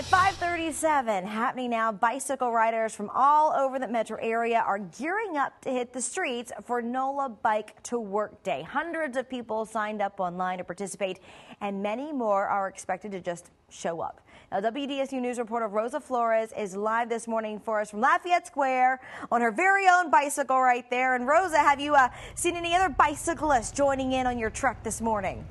At 537, happening now, bicycle riders from all over the metro area are gearing up to hit the streets for NOLA Bike to Work Day. Hundreds of people signed up online to participate, and many more are expected to just show up. Now, WDSU News reporter Rosa Flores is live this morning for us from Lafayette Square on her very own bicycle right there. And Rosa, have you uh, seen any other bicyclists joining in on your trek this morning?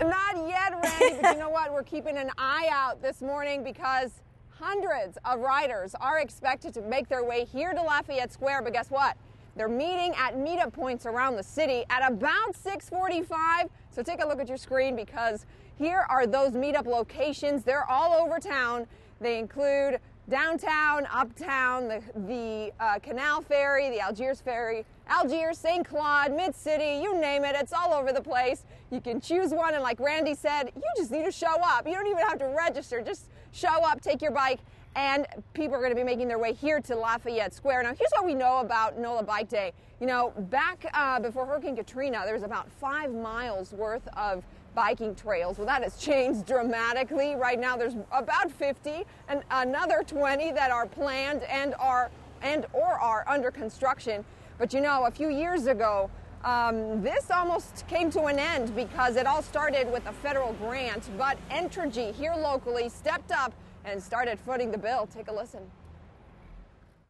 Not yet, Randy, but you know what? We're keeping an eye out this morning because hundreds of riders are expected to make their way here to Lafayette Square. But guess what? They're meeting at meetup points around the city at about 645. So take a look at your screen because here are those meetup locations. They're all over town. They include downtown, uptown, the, the uh, Canal Ferry, the Algiers Ferry, Algiers, St. Claude, Mid City, you name it, it's all over the place. You can choose one, and like Randy said, you just need to show up. You don't even have to register, just show up, take your bike, and people are going to be making their way here to Lafayette Square. Now, here's what we know about NOLA Bike Day. You know, back uh, before Hurricane Katrina, there was about five miles worth of biking trails. Well, that has changed dramatically. Right now, there's about 50 and another 20 that are planned and are and or are under construction. But you know, a few years ago, um, this almost came to an end because it all started with a federal grant. But Entergy here locally stepped up and started footing the bill. Take a listen.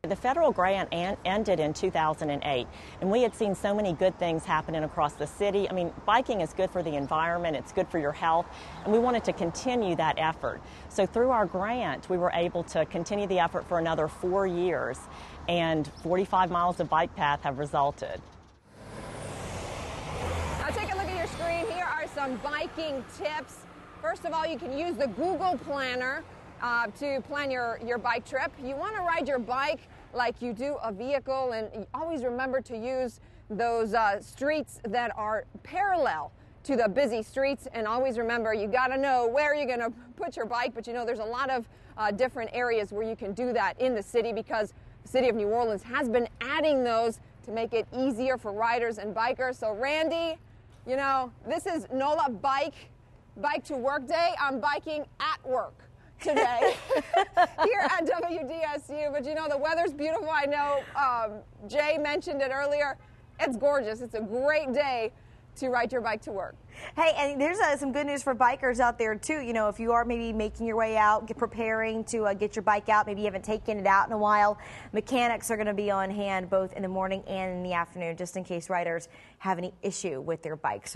The federal grant ended in 2008, and we had seen so many good things happening across the city. I mean, biking is good for the environment, it's good for your health, and we wanted to continue that effort. So, through our grant, we were able to continue the effort for another four years, and 45 miles of bike path have resulted. Now, take a look at your screen. Here are some biking tips. First of all, you can use the Google Planner uh, to plan your, your bike trip. You want to ride your bike like you do a vehicle, and always remember to use those uh, streets that are parallel to the busy streets. And always remember, you got to know where you're going to put your bike. But you know, there's a lot of uh, different areas where you can do that in the city because the city of New Orleans has been adding those to make it easier for riders and bikers. So, Randy, you know, this is NOLA Bike, Bike to Work Day. I'm biking at work today here at WDSU. But you know, the weather's beautiful. I know um, Jay mentioned it earlier. It's gorgeous. It's a great day to ride your bike to work. Hey, and there's uh, some good news for bikers out there too. You know, if you are maybe making your way out, get preparing to uh, get your bike out, maybe you haven't taken it out in a while, mechanics are going to be on hand both in the morning and in the afternoon, just in case riders have any issue with their bikes.